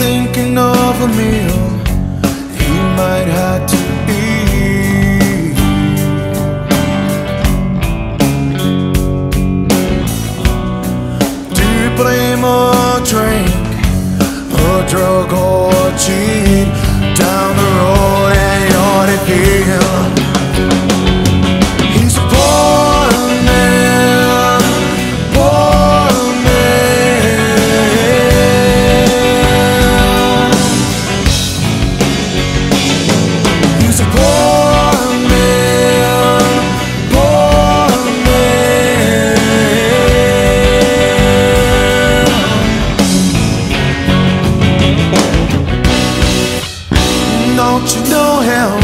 thinking of a meal he might have to Don't you know how?